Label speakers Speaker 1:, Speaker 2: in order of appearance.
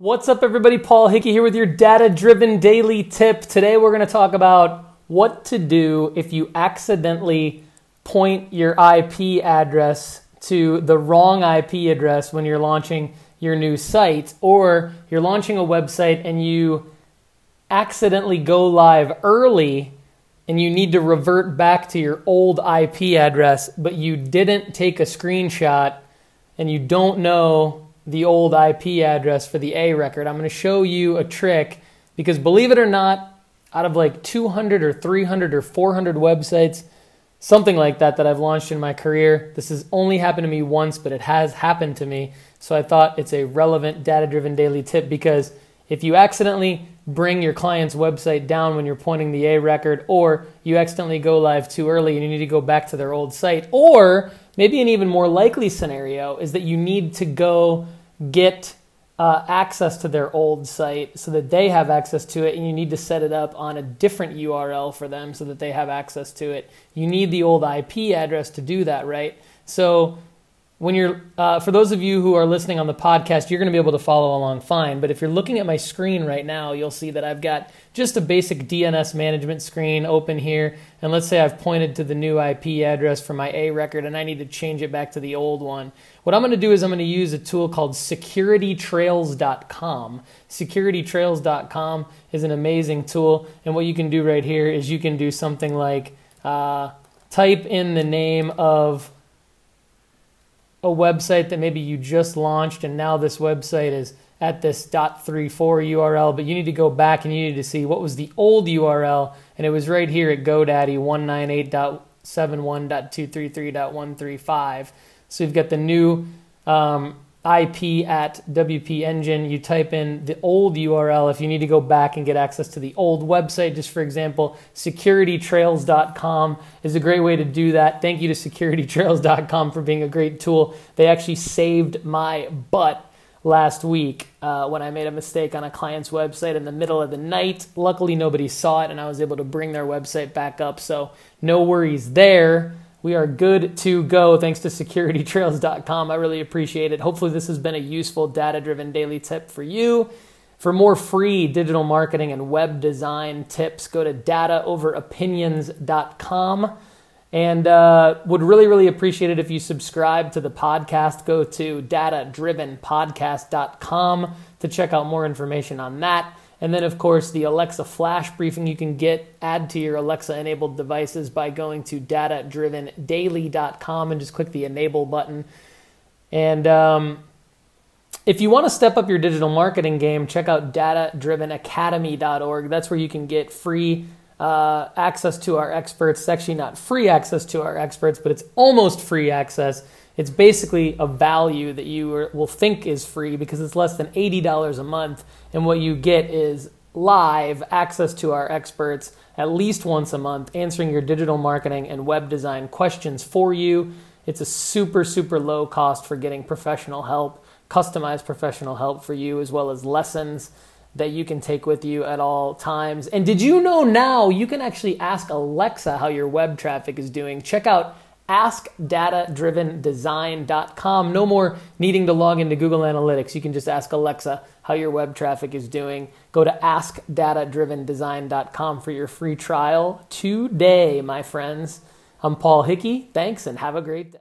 Speaker 1: What's up, everybody? Paul Hickey here with your data driven daily tip. Today, we're going to talk about what to do if you accidentally point your IP address to the wrong IP address when you're launching your new site, or you're launching a website and you accidentally go live early and you need to revert back to your old IP address, but you didn't take a screenshot and you don't know the old IP address for the A record. I'm going to show you a trick because believe it or not, out of like 200 or 300 or 400 websites, something like that that I've launched in my career, this has only happened to me once, but it has happened to me. So I thought it's a relevant data driven daily tip because if you accidentally bring your client's website down when you're pointing the A record, or you accidentally go live too early and you need to go back to their old site, or maybe an even more likely scenario is that you need to go get uh, access to their old site so that they have access to it, and you need to set it up on a different URL for them so that they have access to it. You need the old IP address to do that, right? So when you're uh, for those of you who are listening on the podcast you're going to be able to follow along fine but if you're looking at my screen right now you'll see that i've got just a basic dns management screen open here and let's say i've pointed to the new ip address for my a record and i need to change it back to the old one. What i'm going to do is i'm going to use a tool called securitytrails.com securitytrails.com is an amazing tool and what you can do right here is you can do something like uh, type in the name of a website that maybe you just launched and now this website is at this .34 URL, but you need to go back and you need to see what was the old URL, and it was right here at GoDaddy 198.71.233.135. So you've got the new um, IP at WP Engine, you type in the old URL if you need to go back and get access to the old website. Just for example, securitytrails.com is a great way to do that. Thank you to securitytrails.com for being a great tool. They actually saved my butt last week uh, when I made a mistake on a client's website in the middle of the night. Luckily, nobody saw it and I was able to bring their website back up. So, no worries there. We are good to go thanks to securitytrails.com. I really appreciate it. Hopefully, this has been a useful data driven daily tip for you. For more free digital marketing and web design tips, go to dataoveropinions.com. And uh, would really, really appreciate it if you subscribe to the podcast. Go to datadrivenpodcast.com to check out more information on that. And then, of course, the Alexa flash briefing you can get, add to your Alexa enabled devices by going to datadrivendaily.com and just click the enable button. And um, if you want to step up your digital marketing game, check out datadrivenacademy.org. That's where you can get free uh, access to our experts. It's actually not free access to our experts, but it's almost free access. It's basically a value that you will think is free because it's less than $80 a month. And what you get is live access to our experts at least once a month, answering your digital marketing and web design questions for you. It's a super, super low cost for getting professional help, customized professional help for you, as well as lessons that you can take with you at all times. And did you know now you can actually ask Alexa how your web traffic is doing? Check out askdatadrivendesign.com. No more needing to log into Google Analytics. You can just ask Alexa how your web traffic is doing. Go to askdatadrivendesign.com for your free trial today, my friends. I'm Paul Hickey. Thanks and have a great day.